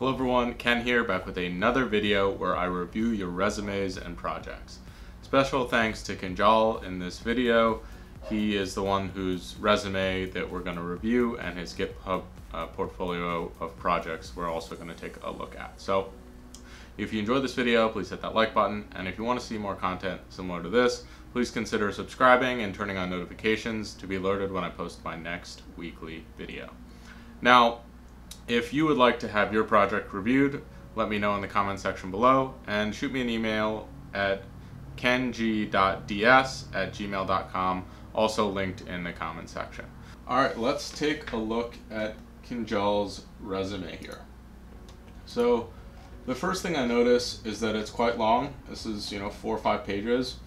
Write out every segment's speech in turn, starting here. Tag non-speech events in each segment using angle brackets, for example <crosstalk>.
Hello everyone, Ken here back with another video where I review your resumes and projects. Special thanks to Kinjal in this video. He is the one whose resume that we're going to review and his GitHub uh, portfolio of projects we're also going to take a look at. So if you enjoyed this video, please hit that like button. And if you want to see more content similar to this, please consider subscribing and turning on notifications to be alerted when I post my next weekly video. Now, if you would like to have your project reviewed, let me know in the comment section below and shoot me an email at kenjee.ds at gmail.com, also linked in the comment section. All right, let's take a look at Kinjal's resume here. So the first thing I notice is that it's quite long. This is, you know, four or five pages.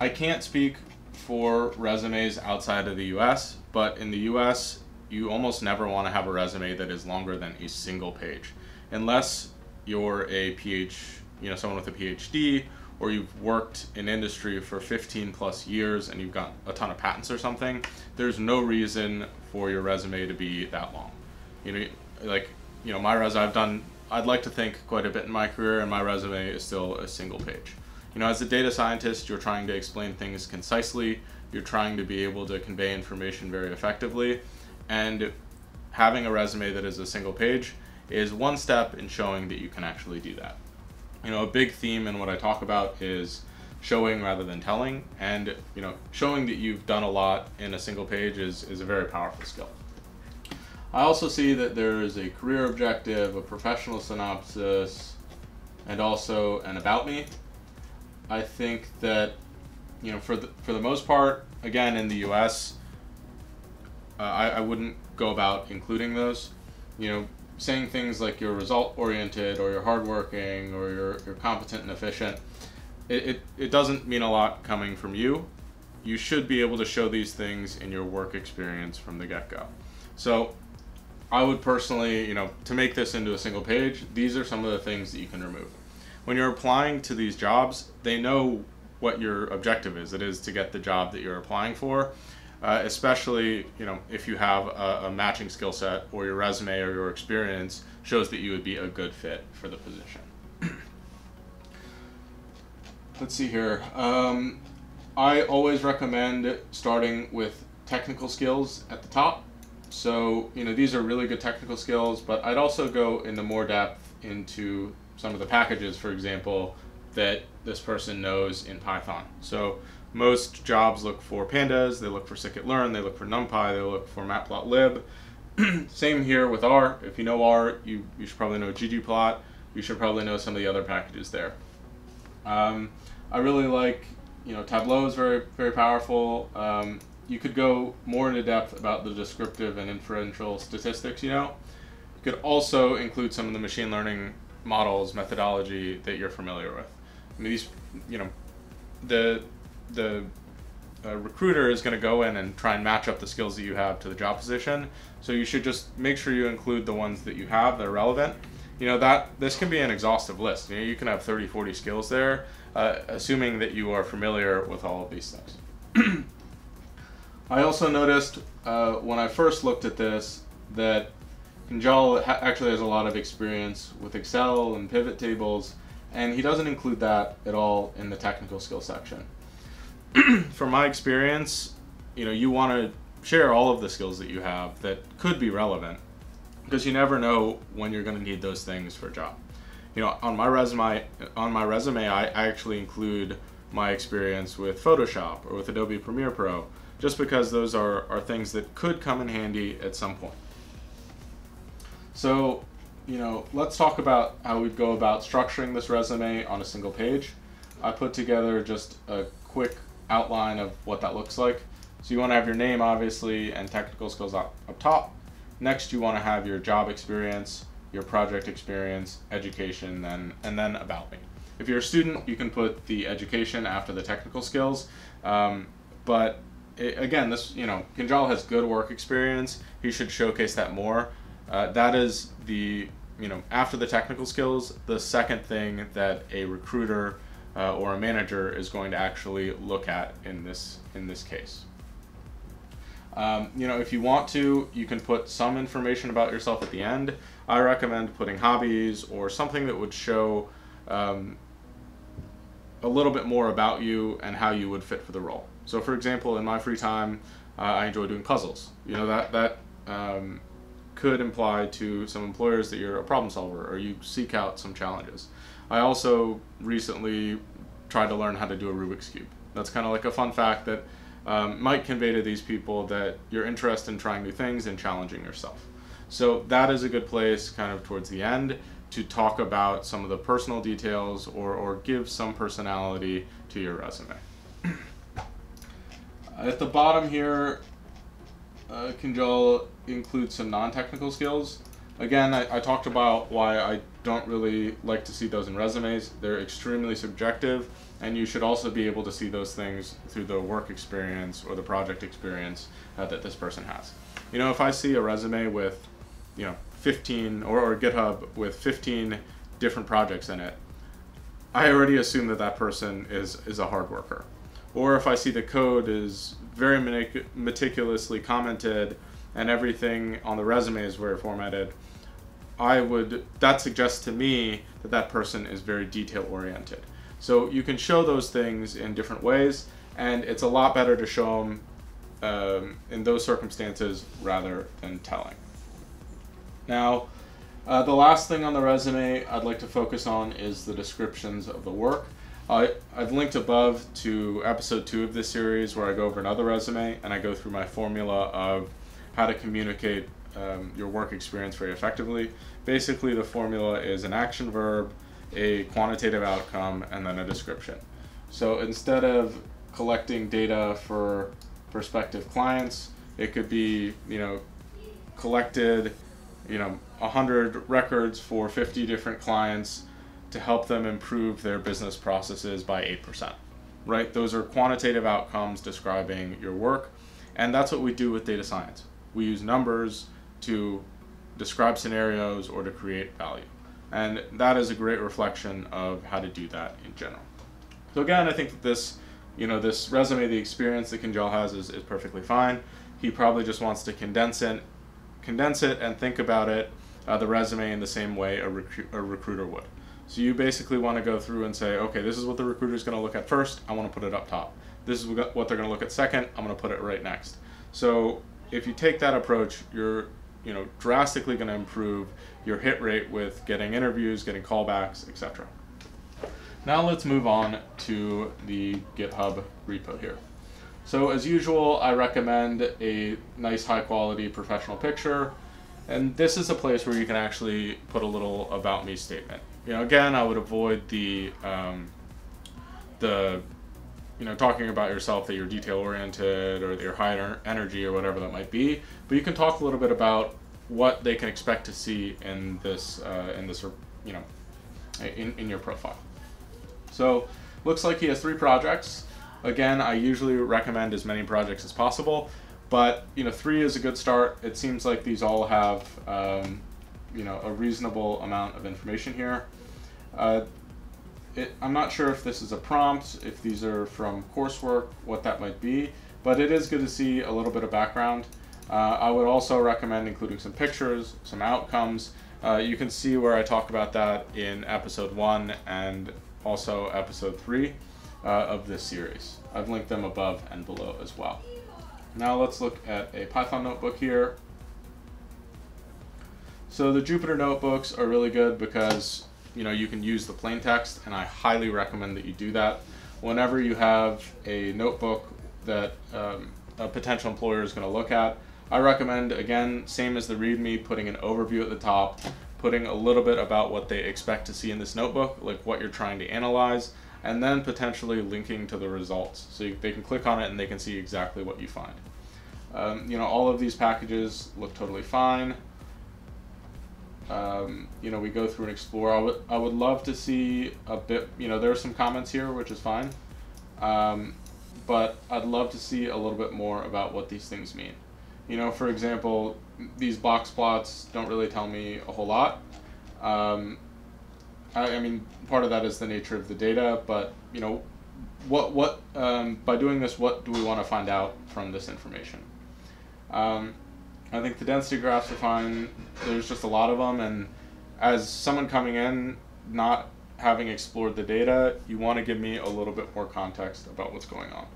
I can't speak for resumes outside of the US, but in the US, you almost never want to have a resume that is longer than a single page, unless you're a PhD, you know, someone with a PhD, or you've worked in industry for 15 plus years and you've got a ton of patents or something. There's no reason for your resume to be that long. You know, like you know, my resume, I've done. I'd like to think quite a bit in my career, and my resume is still a single page. You know, as a data scientist, you're trying to explain things concisely. You're trying to be able to convey information very effectively and having a resume that is a single page is one step in showing that you can actually do that. You know, a big theme in what I talk about is showing rather than telling, and you know, showing that you've done a lot in a single page is, is a very powerful skill. I also see that there is a career objective, a professional synopsis, and also an about me. I think that, you know, for the, for the most part, again, in the US, uh, I, I wouldn't go about including those. You know, saying things like you're result oriented or you're hardworking or you're, you're competent and efficient, it, it, it doesn't mean a lot coming from you. You should be able to show these things in your work experience from the get go. So I would personally, you know, to make this into a single page, these are some of the things that you can remove. When you're applying to these jobs, they know what your objective is. It is to get the job that you're applying for uh, especially you know if you have a, a matching skill set or your resume or your experience shows that you would be a good fit for the position. <clears throat> Let's see here. Um, I always recommend starting with technical skills at the top. So, you know, these are really good technical skills, but I'd also go into more depth into some of the packages, for example, that this person knows in Python. So most jobs look for pandas, they look for scikit-learn, they look for numpy, they look for matplotlib. <clears throat> Same here with R. If you know R, you, you should probably know ggplot. You should probably know some of the other packages there. Um, I really like, you know, Tableau is very, very powerful. Um, you could go more into depth about the descriptive and inferential statistics, you know. You could also include some of the machine learning models, methodology that you're familiar with. I mean, these, you know, the the uh, recruiter is going to go in and try and match up the skills that you have to the job position. So you should just make sure you include the ones that you have that are relevant. You know that this can be an exhaustive list. You know you can have 30, 40 skills there, uh, assuming that you are familiar with all of these things. <clears throat> I also noticed uh, when I first looked at this that Kinjal ha actually has a lot of experience with Excel and pivot tables, and he doesn't include that at all in the technical skill section. <clears throat> from my experience, you know, you want to share all of the skills that you have that could be relevant because you never know when you're going to need those things for a job. You know, on my resume, on my resume, I, I actually include my experience with Photoshop or with Adobe Premiere Pro, just because those are, are things that could come in handy at some point. So, you know, let's talk about how we'd go about structuring this resume on a single page. I put together just a quick outline of what that looks like. So you want to have your name, obviously, and technical skills up, up top. Next, you want to have your job experience, your project experience, education, then and then about me. If you're a student, you can put the education after the technical skills. Um, but it, again, this you know, Kinjal has good work experience. He should showcase that more. Uh, that is the you know after the technical skills, the second thing that a recruiter uh, or a manager is going to actually look at in this in this case. Um, you know, if you want to, you can put some information about yourself at the end. I recommend putting hobbies or something that would show um, a little bit more about you and how you would fit for the role. So, for example, in my free time, uh, I enjoy doing puzzles. You know that that um, could imply to some employers that you're a problem solver or you seek out some challenges. I also recently tried to learn how to do a Rubik's cube. That's kind of like a fun fact that um, might convey to these people that you're interested in trying new things and challenging yourself. So that is a good place, kind of towards the end, to talk about some of the personal details or, or give some personality to your resume. <clears throat> At the bottom here, uh, Kinjal includes some non-technical skills. Again, I, I talked about why I don't really like to see those in resumes. They're extremely subjective, and you should also be able to see those things through the work experience or the project experience uh, that this person has. You know, if I see a resume with, you know, 15 or, or GitHub with 15 different projects in it, I already assume that that person is is a hard worker. Or if I see the code is very meticulously commented and everything on the resumes were formatted, I would that suggests to me that that person is very detail oriented. So you can show those things in different ways, and it's a lot better to show them um, in those circumstances rather than telling. Now, uh, the last thing on the resume I'd like to focus on is the descriptions of the work. I, I've linked above to episode two of this series where I go over another resume and I go through my formula of how to communicate um, your work experience very effectively. Basically, the formula is an action verb, a quantitative outcome, and then a description. So instead of collecting data for prospective clients, it could be, you know, collected, you know, 100 records for 50 different clients to help them improve their business processes by 8%. Right? Those are quantitative outcomes describing your work, and that's what we do with data science. We use numbers to describe scenarios or to create value. And that is a great reflection of how to do that in general. So again, I think that this, you know, this resume, the experience that Kinjal has is, is perfectly fine. He probably just wants to condense it, condense it and think about it, uh, the resume in the same way a, recru- a recruiter would. So you basically want to go through and say, okay, this is what the recruiter is going to look at first. I want to put it up top. This is what they're going to look at second. I'm going to put it right next. So if you take that approach, you're you know drastically going to improve your hit rate with getting interviews, getting callbacks, etc. Now let's move on to the GitHub repo here. So as usual, I recommend a nice high quality professional picture. And this is a place where you can actually put a little about me statement you know, again, I would avoid the um, the you know talking about yourself that you're detail oriented or that you're high energy or whatever that might be. But you can talk a little bit about what they can expect to see in this uh, in this you know in, in your profile. So looks like he has three projects. Again, I usually recommend as many projects as possible, but you know three is a good start. It seems like these all have um, you know a reasonable amount of information here. Uh, it, I'm not sure if this is a prompt, if these are from coursework, what that might be, but it is good to see a little bit of background. Uh, I would also recommend including some pictures, some outcomes. Uh, you can see where I talk about that in episode one and also episode three uh, of this series. I've linked them above and below as well. Now let's look at a Python notebook here. So the Jupyter notebooks are really good because you know you can use the plain text, and I highly recommend that you do that. Whenever you have a notebook that um, a potential employer is going to look at, I recommend again, same as the README, putting an overview at the top, putting a little bit about what they expect to see in this notebook, like what you're trying to analyze, and then potentially linking to the results. So you, they can click on it and they can see exactly what you find. Um, you know, all of these packages look totally fine um, you know, we go through and explore. I would, I would love to see a bit, you know, there are some comments here, which is fine. Um, but I'd love to see a little bit more about what these things mean. You know, for example, these box plots don't really tell me a whole lot. Um, I, I, mean, part of that is the nature of the data, but, you know, what, what, um, by doing this, what do we want to find out from this information? I think the density graphs are fine. There's just a lot of them, and as someone coming in, not having explored the data, you want to give me a little bit more context about what's going on.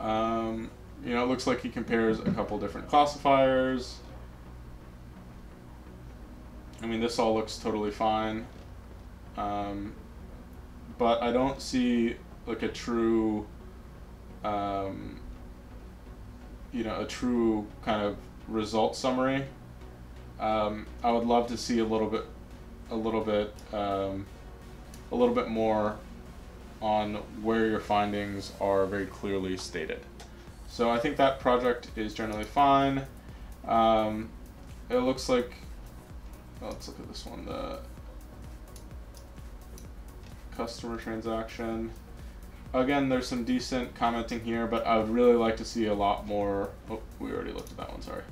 Um, you know, it looks like he compares a couple different classifiers. I mean, this all looks totally fine. Um, but I don't see like a true, um, you know, a true kind of result summary. Um, I would love to see a little bit, a little bit, um, a little bit more on where your findings are very clearly stated. So I think that project is generally fine. Um, it looks like, let's look at this one, the customer transaction. Again, there's some decent commenting here, but I would really like to see a lot more. Oh, we already looked at that one, sorry.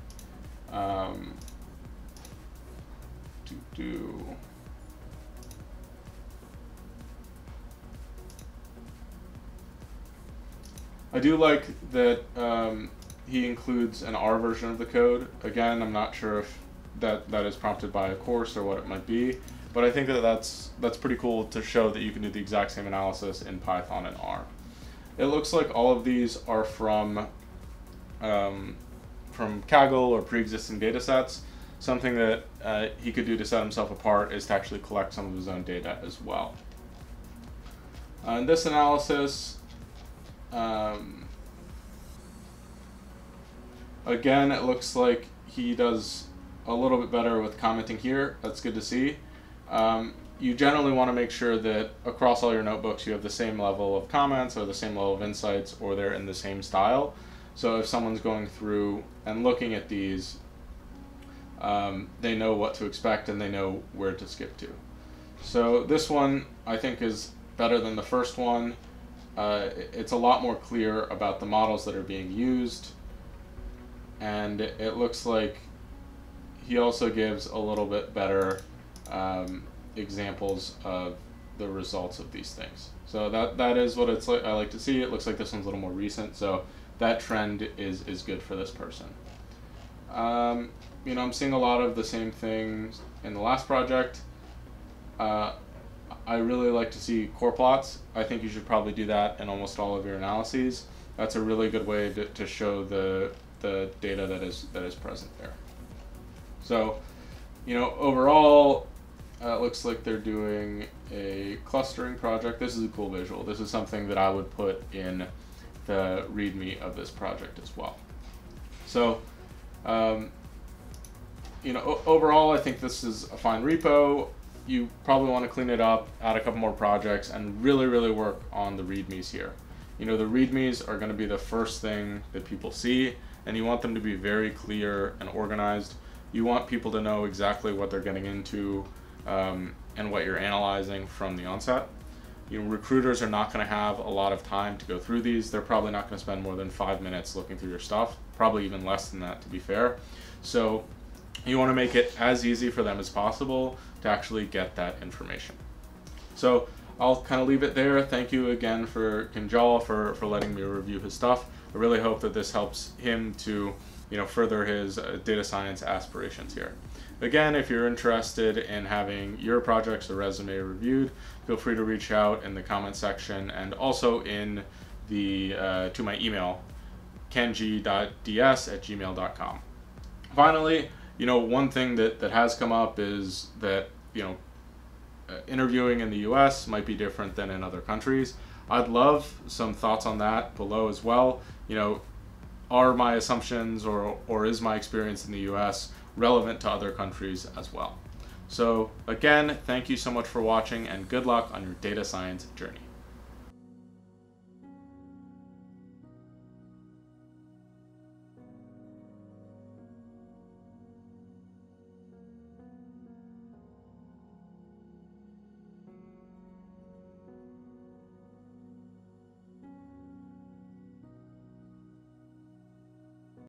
Um, do, do. I do like that um, he includes an R version of the code. Again, I'm not sure if that, that is prompted by a course or what it might be, but I think that that's, that's pretty cool to show that you can do the exact same analysis in Python and R. It looks like all of these are from, um, from Kaggle or pre-existing data sets. Something that uh, he could do to set himself apart is to actually collect some of his own data as well. Uh, in this analysis, um, again, it looks like he does a little bit better with commenting here. That's good to see. Um, you generally want to make sure that across all your notebooks you have the same level of comments or the same level of insights or they're in the same style. So if someone's going through and looking at these, um, they know what to expect and they know where to skip to. So this one I think is better than the first one uh, it's a lot more clear about the models that are being used. And it looks like he also gives a little bit better um, examples of the results of these things. So that that is what it's like. I like to see. It looks like this one's a little more recent. So that trend is is good for this person. Um, you know, I'm seeing a lot of the same things in the last project. Uh, I really like to see corr plots. I think you should probably do that in almost all of your analyses. That's a really good way to, to show the, the data that is, that is present there. So, you know, overall, uh, it looks like they're doing a clustering project. This is a cool visual. This is something that I would put in the README of this project as well. So, um, you know, overall, I think this is a fine repo you probably want to clean it up, add a couple more projects, and really, really work on the readmes here. You know, the readmes are going to be the first thing that people see, and you want them to be very clear and organized. You want people to know exactly what they're getting into um, and what you're analyzing from the onset. You know, recruiters are not going to have a lot of time to go through these. They're probably not going to spend more than five minutes looking through your stuff, probably even less than that, to be fair. So you want to make it as easy for them as possible to actually get that information. So I'll kind of leave it there. Thank you again for Kinjal for, for letting me review his stuff. I really hope that this helps him to you know, further his uh, data science aspirations here. Again, if you're interested in having your projects or resume reviewed, feel free to reach out in the comment section and also in the uh, to my email, kenjee.ds at gmail.com. Finally, you know, one thing that, that has come up is that, you know, uh, interviewing in the US might be different than in other countries. I'd love some thoughts on that below as well. You know, are my assumptions or, or is my experience in the US relevant to other countries as well? So again, thank you so much for watching and good luck on your data science journey.